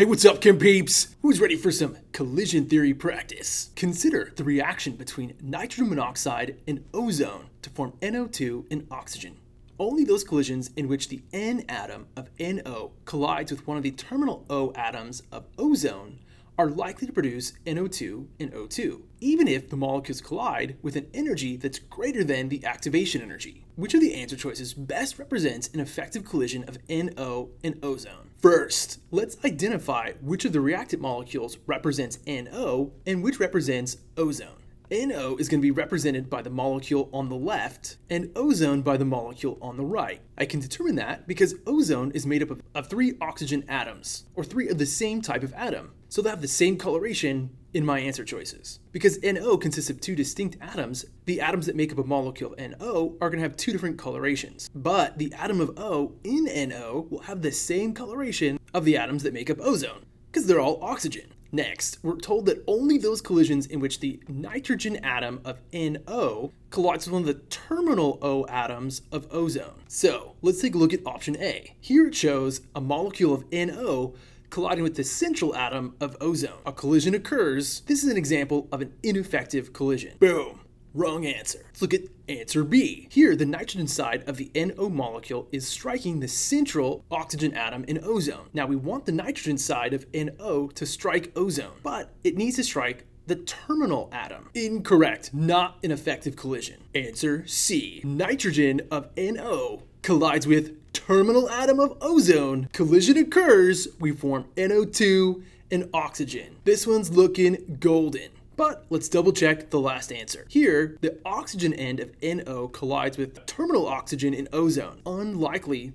Hey, what's up, Chem Peeps? Who's ready for some collision theory practice? Consider the reaction between nitrogen monoxide and ozone to form NO2 and oxygen. Only those collisions in which the N atom of NO collides with one of the terminal O atoms of ozone are likely to produce NO2 and O2, even if the molecules collide with an energy that's greater than the activation energy. Which of the answer choices best represents an effective collision of NO and ozone? First, let's identify which of the reactant molecules represents NO and which represents ozone. NO is going to be represented by the molecule on the left and ozone by the molecule on the right. I can determine that because ozone is made up of, of, three oxygen atoms, or three of the same type of atom. So they'll have the same coloration in my answer choices. Because NO consists of two distinct atoms, the atoms that make up a molecule NO are going to have two different colorations. But the atom of O in NO will have the same coloration of the atoms that make up ozone, because they're all oxygen. Next, we're told that only those collisions in which the nitrogen atom of NO collides with one of the terminal O atoms of ozone. So let's take a look at option A. Here it shows a molecule of NO colliding with the central atom of ozone. A collision occurs. This is an example of an ineffective collision. Boom. Wrong answer. Let's look at answer B. Here, the nitrogen side of the NO molecule is striking the central oxygen atom in ozone. Now, we want the nitrogen side of NO to strike ozone, but it needs to strike the terminal atom. Incorrect, not an effective collision. Answer C. Nitrogen of NO collides with terminal atom of ozone. Collision occurs, we form NO2 and oxygen. This one's looking golden. But let's double check the last answer. Here, the oxygen end of NO collides with terminal oxygen in ozone, unlikely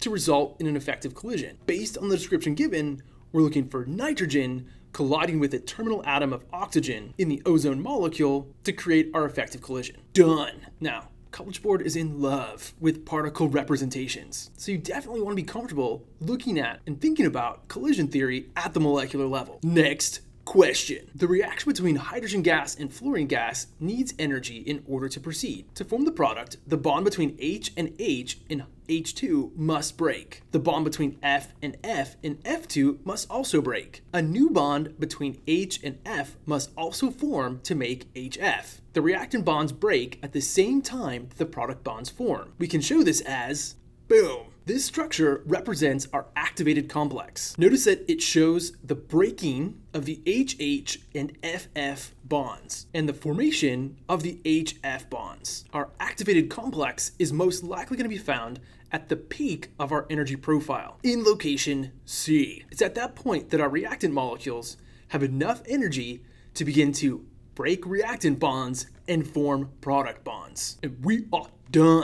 to result in an effective collision. Based on the description given, we're looking for nitrogen colliding with a terminal atom of oxygen in the ozone molecule to create our effective collision. Done. Now, College Board is in love with particle representations, so you definitely want to be comfortable looking at and thinking about collision theory at the molecular level. Next, Question. The reaction between hydrogen gas and fluorine gas needs energy in order to proceed. To form the product, the bond between H and H in H2 must break. The bond between F and F in F2 must also break. A new bond between H and F must also form to make HF. The reactant bonds break at the same time the product bonds form. We can show this as boom. This structure represents our activated complex. Notice that it shows the breaking of the HH and FF bonds and the formation of the HF bonds. Our activated complex is most likely going to be found at the peak of our energy profile in location C. It's at that point that our reactant molecules have enough energy to begin to break reactant bonds and form product bonds. And we are done.